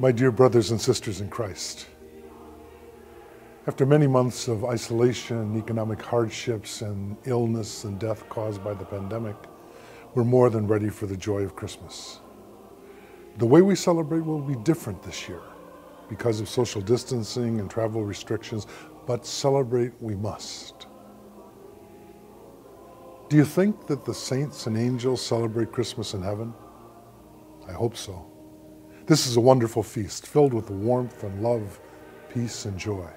My dear brothers and sisters in Christ, after many months of isolation, economic hardships, and illness and death caused by the pandemic, we're more than ready for the joy of Christmas. The way we celebrate will be different this year because of social distancing and travel restrictions, but celebrate we must. Do you think that the saints and angels celebrate Christmas in heaven? I hope so. This is a wonderful feast filled with warmth and love, peace and joy.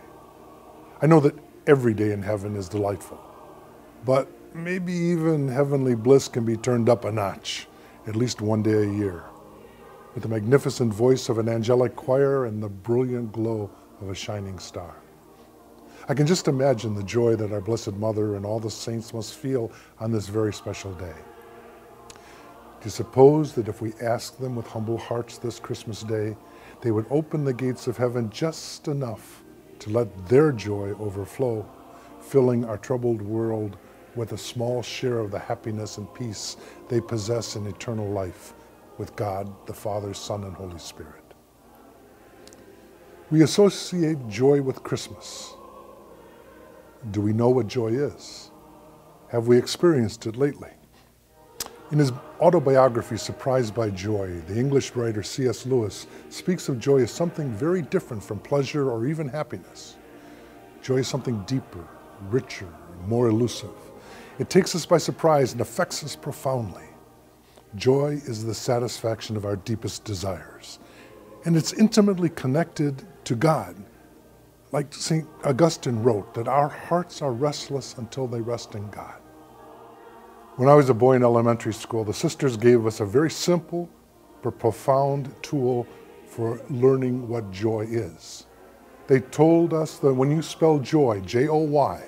I know that every day in heaven is delightful, but maybe even heavenly bliss can be turned up a notch, at least one day a year, with the magnificent voice of an angelic choir and the brilliant glow of a shining star. I can just imagine the joy that our Blessed Mother and all the saints must feel on this very special day. You suppose that if we ask them with humble hearts this Christmas day, they would open the gates of heaven just enough to let their joy overflow, filling our troubled world with a small share of the happiness and peace they possess in eternal life with God, the Father, Son, and Holy Spirit. We associate joy with Christmas. Do we know what joy is? Have we experienced it lately? In his autobiography, Surprised by Joy, the English writer C.S. Lewis speaks of joy as something very different from pleasure or even happiness. Joy is something deeper, richer, more elusive. It takes us by surprise and affects us profoundly. Joy is the satisfaction of our deepest desires, and it's intimately connected to God. Like St. Augustine wrote, that our hearts are restless until they rest in God. When I was a boy in elementary school, the sisters gave us a very simple but profound tool for learning what joy is. They told us that when you spell joy, J O Y,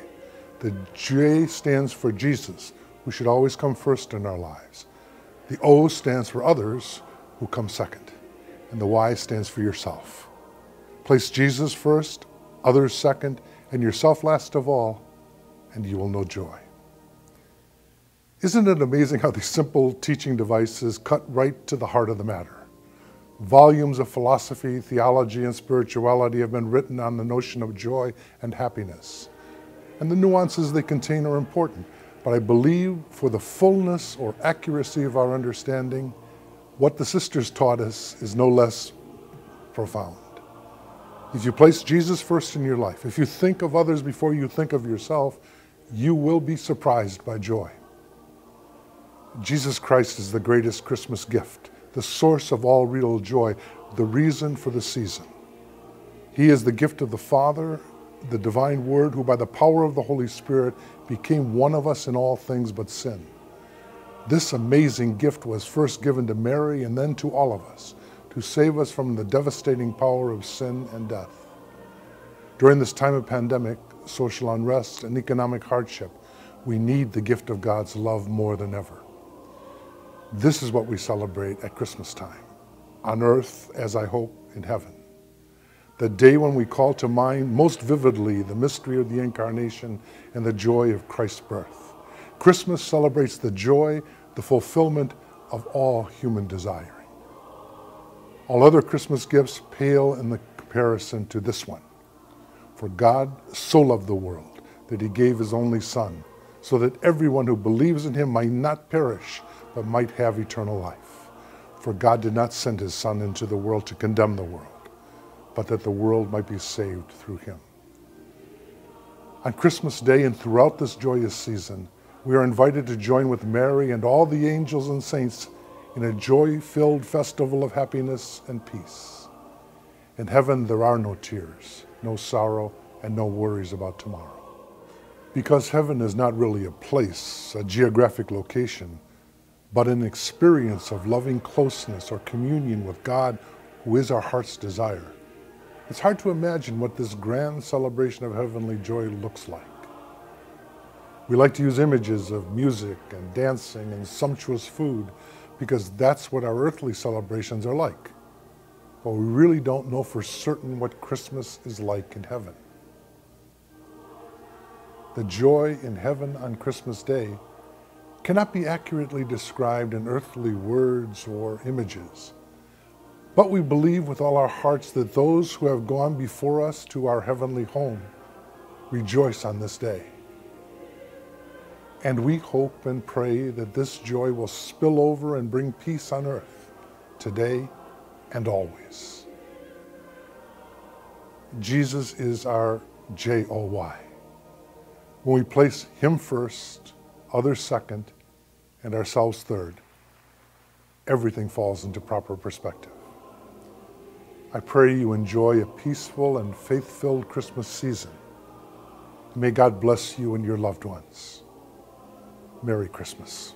the J stands for Jesus, who should always come first in our lives. The O stands for others, who come second. And the Y stands for yourself. Place Jesus first, others second, and yourself last of all, and you will know joy. Isn't it amazing how these simple teaching devices cut right to the heart of the matter? Volumes of philosophy, theology, and spirituality have been written on the notion of joy and happiness. And the nuances they contain are important, but I believe for the fullness or accuracy of our understanding, what the sisters taught us is no less profound. If you place Jesus first in your life, if you think of others before you think of yourself, you will be surprised by joy. Jesus Christ is the greatest Christmas gift, the source of all real joy, the reason for the season. He is the gift of the Father, the divine Word, who by the power of the Holy Spirit became one of us in all things but sin. This amazing gift was first given to Mary and then to all of us to save us from the devastating power of sin and death. During this time of pandemic, social unrest, and economic hardship, we need the gift of God's love more than ever. This is what we celebrate at Christmas time, on earth as I hope in heaven. The day when we call to mind most vividly the mystery of the incarnation and the joy of Christ's birth. Christmas celebrates the joy, the fulfillment of all human desiring. All other Christmas gifts pale in the comparison to this one. For God so loved the world that he gave his only Son, so that everyone who believes in him might not perish, but might have eternal life. For God did not send his Son into the world to condemn the world, but that the world might be saved through him. On Christmas Day and throughout this joyous season, we are invited to join with Mary and all the angels and saints in a joy filled festival of happiness and peace. In heaven, there are no tears, no sorrow, and no worries about tomorrow. Because heaven is not really a place, a geographic location, but an experience of loving closeness or communion with God who is our heart's desire. It's hard to imagine what this grand celebration of heavenly joy looks like. We like to use images of music and dancing and sumptuous food because that's what our earthly celebrations are like. But we really don't know for certain what Christmas is like in heaven. The joy in heaven on Christmas Day cannot be accurately described in earthly words or images. But we believe with all our hearts that those who have gone before us to our heavenly home rejoice on this day. And we hope and pray that this joy will spill over and bring peace on earth today and always. Jesus is our J O Y. When we place Him first, others second, and ourselves third, everything falls into proper perspective. I pray you enjoy a peaceful and faith filled Christmas season. May God bless you and your loved ones. Merry Christmas.